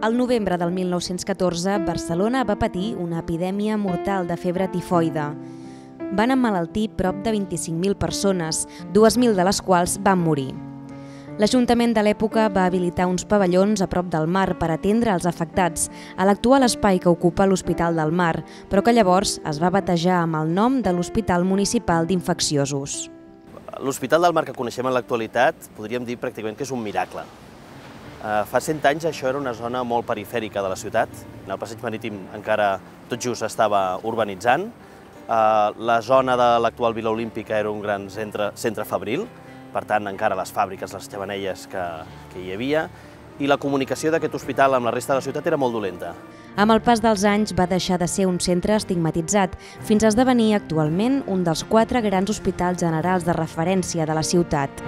Al novembre del 1914, Barcelona va patir una epidèmia mortal de febre tifoide. Van emmalaltir prop de 25.000 persones, 2.000 de les quals van morir. L'Ajuntament de l'època va habilitar uns pavellons a prop del mar per atendre els afectats, a l'actual espai que ocupa l'Hospital del Mar, però que llavors es va batejar amb el nom de l'Hospital Municipal d'Infecciosos. L'Hospital del Mar que coneixem en l'actualitat podríem dir pràcticament que és un miracle. Uh, fa 100 anys això era una zona molt perifèrica de la ciutat. En el passeig marítim encara tot just estava urbanitzant. Uh, la zona de l'actual Vila Olímpica era un gran centre, centre fabril, per tant encara les fàbriques, les xavanelles que, que hi havia, i la comunicació d'aquest hospital amb la resta de la ciutat era molt dolenta. Amb el pas dels anys va deixar de ser un centre estigmatitzat, fins a esdevenir actualment un dels quatre grans hospitals generals de referència de la ciutat.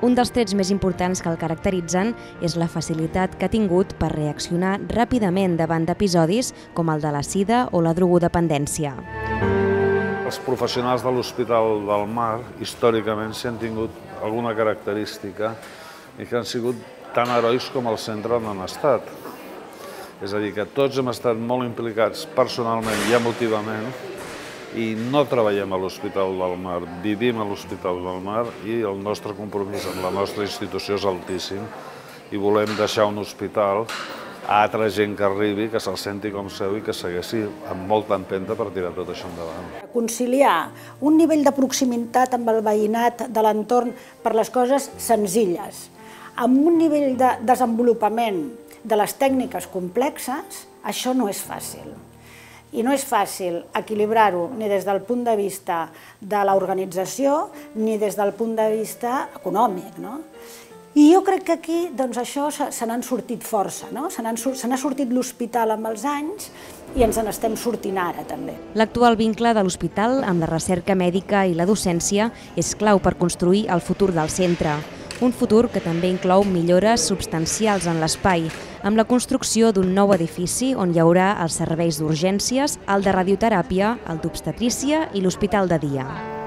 Un dels trets més importants que el caracteritzen és la facilitat que ha tingut per reaccionar ràpidament davant d'episodis com el de la sida o la drogodependència. Els professionals de l'Hospital del Mar històricament s'hi han tingut alguna característica i que han sigut tan herois com el centre on han estat. És a dir, que tots hem estat molt implicats personalment i emotivament i no treballem a l'Hospital del Mar, vivim a l'Hospital del Mar i el nostre compromís amb la nostra institució és altíssim i volem deixar un hospital a altra gent que arribi, que se'l senti com seu i que segueixi amb molta empenta per tirar tot això endavant. Conciliar un nivell de proximitat amb el veïnat de l'entorn per les coses senzilles, amb un nivell de desenvolupament de les tècniques complexes, això no és fàcil i no és fàcil equilibrar-ho ni des del punt de vista de l'organització ni des del punt de vista econòmic. No? I jo crec que aquí doncs, això se n'han sortit força, no? se n'ha sortit l'hospital amb els anys i ens n'estem sortint ara també. L'actual vincle de l'hospital amb la recerca mèdica i la docència és clau per construir el futur del centre. Un futur que també inclou millores substancials en l'espai, amb la construcció d'un nou edifici on hi haurà els serveis d'urgències, el de radioteràpia, el d'obstetrícia i l'hospital de dia.